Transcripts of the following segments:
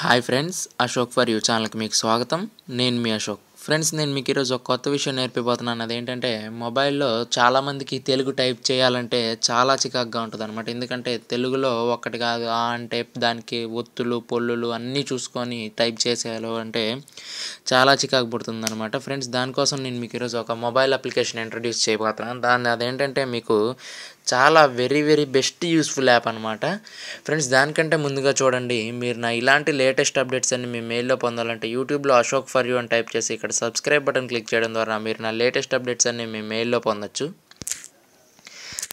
Hi friends Ashok for you ఛానల్కి మీకు స్వాగతం. నేను మీ అశోక్ ఫ్రెండ్స్ నేను మీకు ఈరోజు ఒక కొత్త విషయం నేర్పిపోతున్నాను. అదేంటంటే మొబైల్లో చాలామందికి తెలుగు టైప్ చేయాలంటే చాలా చికాకుగా ఉంటుంది అనమాట ఎందుకంటే తెలుగులో ఒక్కటి కాదు ఆ అంటే దానికి ఒత్తులు పొల్లులు అన్నీ చూసుకొని టైప్ చేసేయాలో అంటే చాలా చికాకు పుడుతుంది అనమాట ఫ్రెండ్స్ దానికోసం నేను మీకు ఈరోజు ఒక మొబైల్ అప్లికేషన్ ఇంట్రడ్యూస్ చేయబోతున్నాను. దాన్ని అదేంటంటే మీకు చాలా very very best useful app అనమాట ఫ్రెండ్స్ దానికంటే ముందుగా చూడండి మీరు నా ఇలాంటి లేటెస్ట్ అప్డేట్స్ అన్ని మీ మెయిల్లో పొందాలంటే యూట్యూబ్లో అశోక్ ఫర్ యూ అని టైప్ చేసి ఇక్కడ సబ్స్క్రైబ్ బటన్ క్లిక్ చేయడం ద్వారా మీరు నా లేటెస్ట్ అప్డేట్స్ అన్ని మీ మెయిల్లో పొందొచ్చు.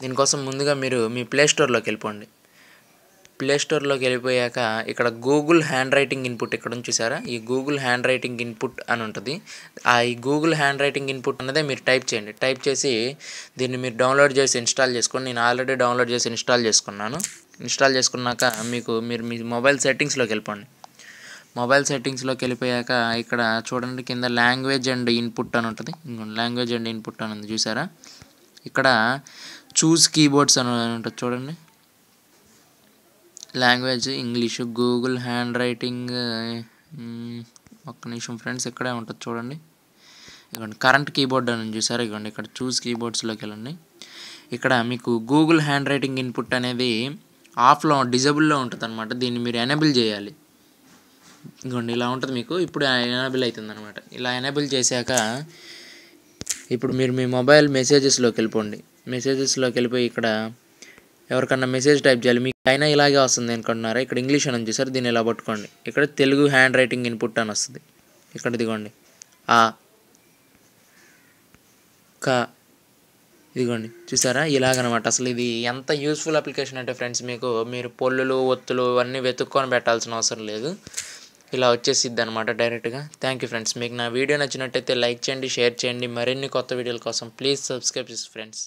దీనికోసం ముందుగా మీరు మీ ప్లే స్టోర్లోకి వెళ్ళిపోండి. ప్లే స్టోర్లోకి వెళ్ళిపోయాక ఇక్కడ గూగుల్ హ్యాండ్ రైటింగ్ ఇన్పుట్ ఇక్కడ ఉంది చూసారా? ఈ గూగుల్ హ్యాండ్ రైటింగ్ ఇన్పుట్ అని ఉంటుంది. ఆ ఈ గూగుల్ హ్యాండ్ రైటింగ్ ఇన్పుట్ అన్నదే మీరు టైప్ చేయండి. టైప్ చేసి దీన్ని మీరు డౌన్లోడ్ చేసి ఇన్స్టాల్ చేసుకోండి. నేను ఆల్రెడీ డౌన్లోడ్ చేసి ఇన్స్టాల్ చేసుకున్నాను. ఇన్స్టాల్ చేసుకున్నాక మీకు మీరు మీ మొబైల్ సెట్టింగ్స్లోకి వెళ్ళిపోండి. మొబైల్ సెట్టింగ్స్లోకి వెళ్ళిపోయాక ఇక్కడ చూడండి కింద లాంగ్వేజ్ అండ్ ఇన్పుట్ అని ఉంటుంది. లాంగ్వేజ్ అండ్ ఇన్పుట్ అని ఉంది చూసారా? ఇక్కడ చూస్ కీబోర్డ్స్ అని ఉంటుంది చూడండి. Language English Google hand writing ఒక్క నిమిషం ఫ్రెండ్స్ ఇక్కడే ఉంటుంది చూడండి. ఇదిగోండి కరెంట్ కీబోర్డ్ అని చూసారు? ఇదిగోండి ఇక్కడ చూస్ కీబోర్డ్స్లోకి వెళ్ళండి. ఇక్కడ మీకు గూగుల్ హ్యాండ్ రైటింగ్ ఇన్పుట్ అనేది ఆఫ్లో డిజబుల్లో ఉంటుంది అనమాట దీన్ని మీరు ఎనేబుల్ చేయాలి. ఇదిగోండి ఇలా ఉంటుంది మీకు. ఇప్పుడు ఎనేబుల్ అవుతుంది అనమాట ఇలా ఎనేబుల్ చేశాక ఇప్పుడు మీరు మీ మొబైల్ మెసేజెస్లోకి వెళ్ళిపోండి. మెసేజెస్లోకి వెళ్ళిపోయి ఇక్కడ ఎవరికన్నా మెసేజ్ టైప్ చేయాలి. మీకు అయినా ఇలాగే వస్తుంది అనుకుంటున్నారా? ఇక్కడ ఇంగ్లీష్ అని చూసారు? దీన్ని ఇలా పట్టుకోండి. ఇక్కడ తెలుగు హ్యాండ్ రైటింగ్ ఇన్పుట్ అని వస్తుంది. ఇక్కడ దిగోండి ఆ క ఇదిగోండి. చూసారా? ఇలాగనమాట. అసలు ఇది ఎంత యూస్ఫుల్ అప్లికేషన్ అంటే ఫ్రెండ్స్ మీకు మీరు పొల్లులు ఒత్తులు అన్నీ వెతుక్కొని పెట్టాల్సిన అవసరం లేదు. ఇలా వచ్చేసిద్ది అనమాట డైరెక్ట్గా థ్యాంక్ యూ ఫ్రెండ్స్ మీకు నా వీడియో నచ్చినట్టయితే లైక్ చేయండి షేర్ చేయండి. మరిన్ని కొత్త వీడియోల కోసం ప్లీజ్ సబ్స్క్రైబ్ ఫ్రెండ్స్